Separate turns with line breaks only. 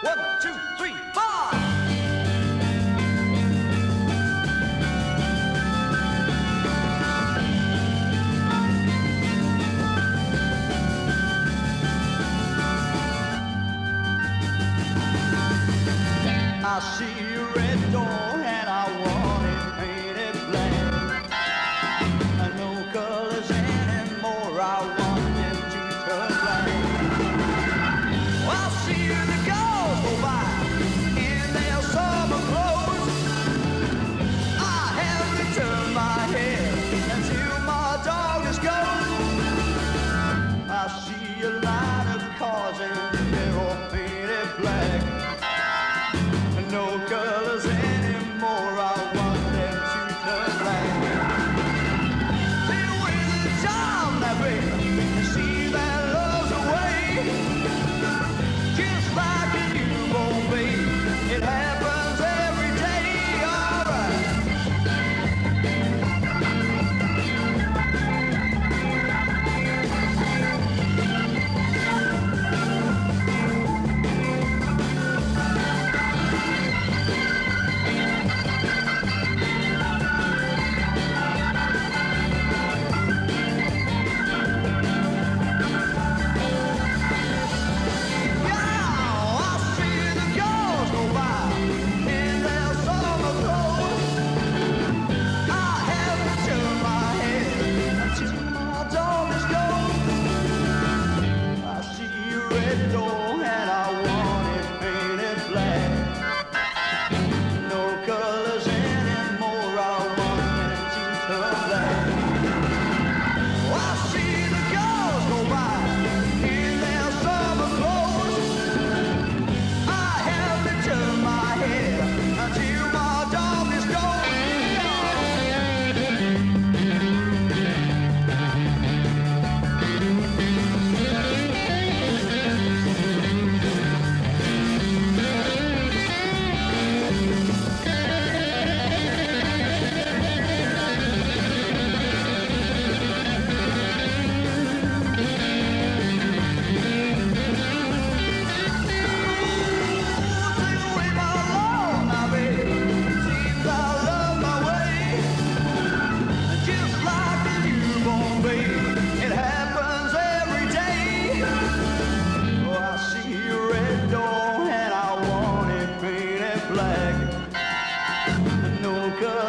One, two, three, four. I see alive. America.